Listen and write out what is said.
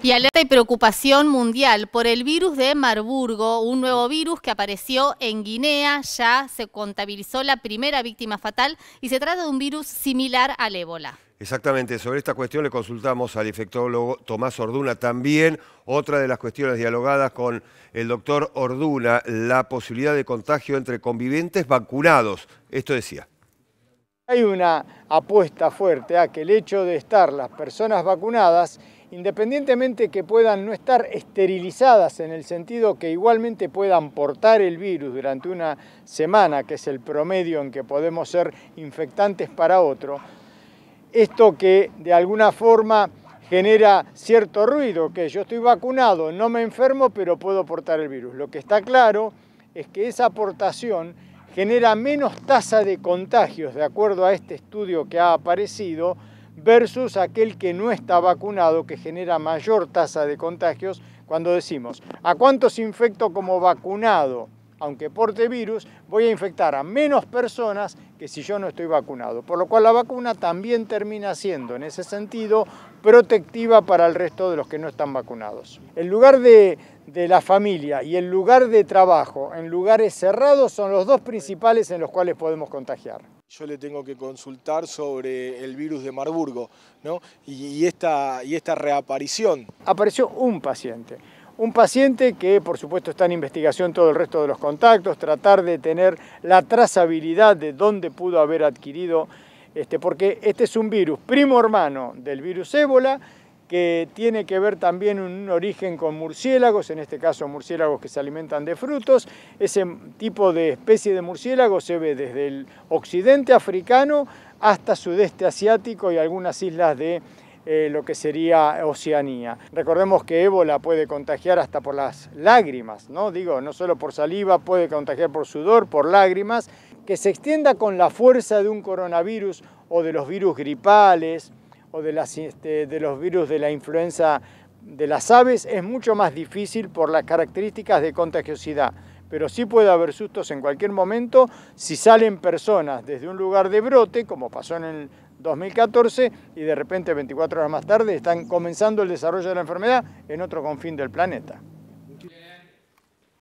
Y alerta y preocupación mundial por el virus de Marburgo, un nuevo virus que apareció en Guinea, ya se contabilizó la primera víctima fatal y se trata de un virus similar al ébola. Exactamente, sobre esta cuestión le consultamos al infectólogo Tomás Orduna. También otra de las cuestiones dialogadas con el doctor Orduna, la posibilidad de contagio entre convivientes vacunados. Esto decía. Hay una apuesta fuerte a que el hecho de estar las personas vacunadas independientemente que puedan no estar esterilizadas en el sentido que igualmente puedan portar el virus durante una semana, que es el promedio en que podemos ser infectantes para otro, esto que de alguna forma genera cierto ruido, que yo estoy vacunado, no me enfermo, pero puedo portar el virus. Lo que está claro es que esa aportación genera menos tasa de contagios, de acuerdo a este estudio que ha aparecido, versus aquel que no está vacunado, que genera mayor tasa de contagios, cuando decimos, ¿a cuántos infecto como vacunado? Aunque porte virus, voy a infectar a menos personas que si yo no estoy vacunado. Por lo cual la vacuna también termina siendo, en ese sentido, protectiva para el resto de los que no están vacunados. El lugar de, de la familia y el lugar de trabajo en lugares cerrados son los dos principales en los cuales podemos contagiar. Yo le tengo que consultar sobre el virus de Marburgo ¿no? y, esta, y esta reaparición. Apareció un paciente. Un paciente que por supuesto está en investigación todo el resto de los contactos, tratar de tener la trazabilidad de dónde pudo haber adquirido, este, porque este es un virus primo hermano del virus ébola, que tiene que ver también un origen con murciélagos, en este caso murciélagos que se alimentan de frutos. Ese tipo de especie de murciélago se ve desde el occidente africano hasta sudeste asiático y algunas islas de eh, lo que sería Oceanía. Recordemos que ébola puede contagiar hasta por las lágrimas, ¿no? Digo, no solo por saliva, puede contagiar por sudor, por lágrimas, que se extienda con la fuerza de un coronavirus o de los virus gripales, o de, las, este, de los virus de la influenza de las aves es mucho más difícil por las características de contagiosidad, pero sí puede haber sustos en cualquier momento si salen personas desde un lugar de brote, como pasó en el 2014, y de repente 24 horas más tarde están comenzando el desarrollo de la enfermedad en otro confín del planeta.